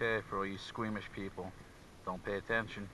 Okay, for all you squeamish people, don't pay attention.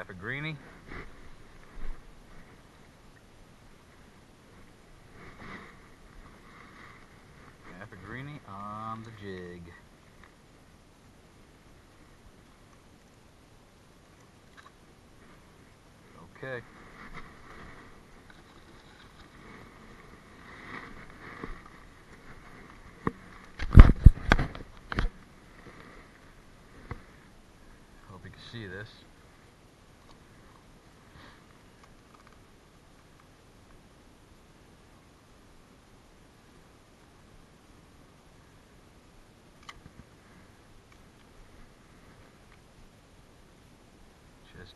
Half a greenie. Half a greenie on the jig. Okay. Hope you can see this.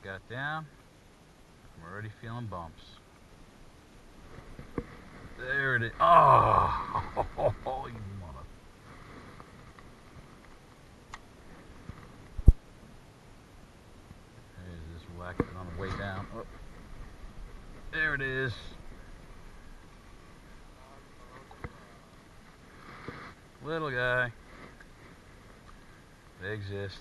Got down. I'm already feeling bumps. There it is. Oh, you mother. There's this whack on the way down. Oh. There it is. Little guy. They exist.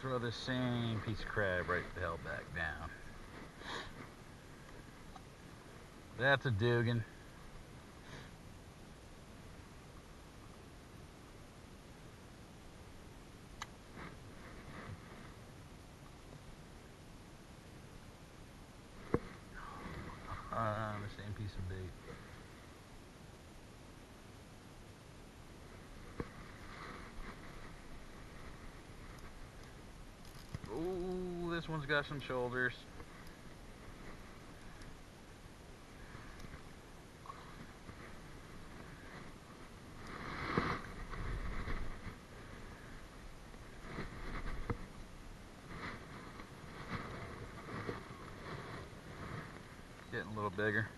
Throw this same piece of crab right the hell back down. That's a Dugan. Uh, the same piece of bait. Ooh, this one's got some shoulders. Getting a little bigger.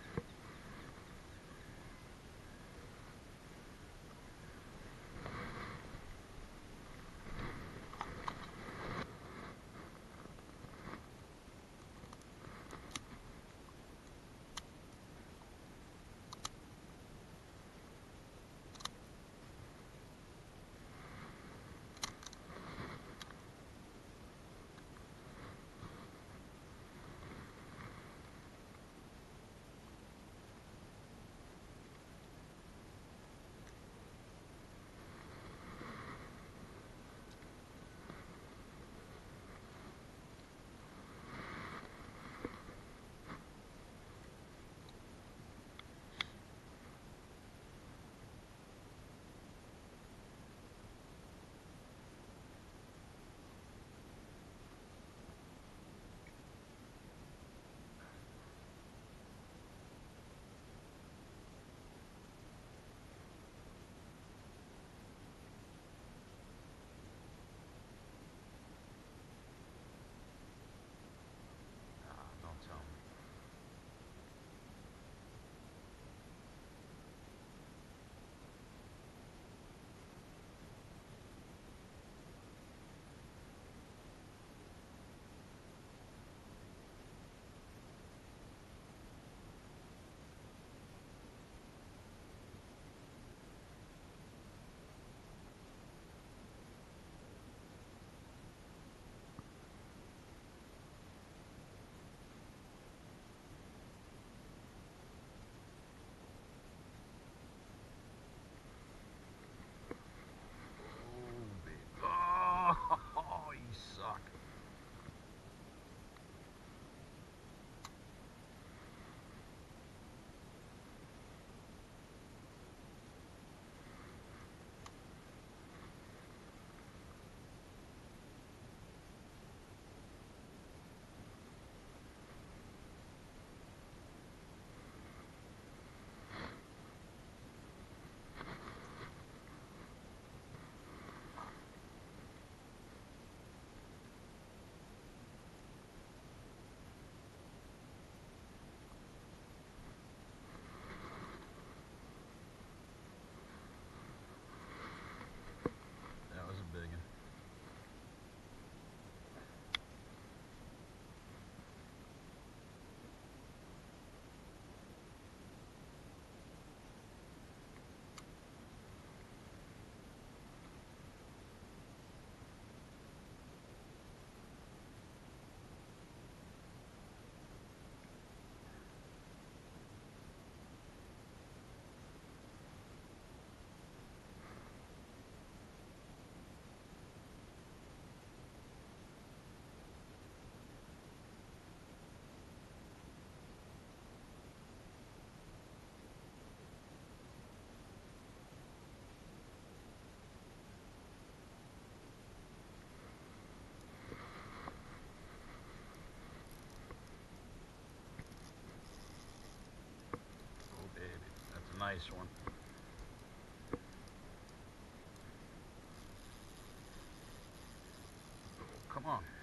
nice one. Come on.